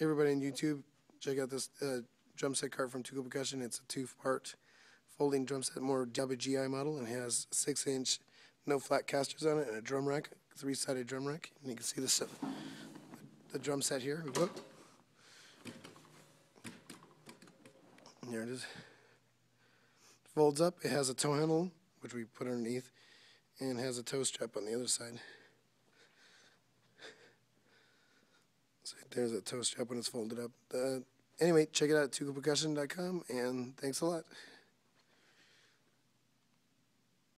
everybody on YouTube, check out this uh, drum set cart from 2 Cool Percussion. It's a two-part folding drum set, more WGI model, and has six-inch no flat casters on it and a drum rack, three-sided drum rack. And you can see the set, the drum set here. Whoop. There it is. Folds up. It has a tow handle, which we put underneath, and has a tow strap on the other side. There's a tow strap when it's folded up. Uh, anyway, check it out at 2coolpercussion.com, and thanks a lot.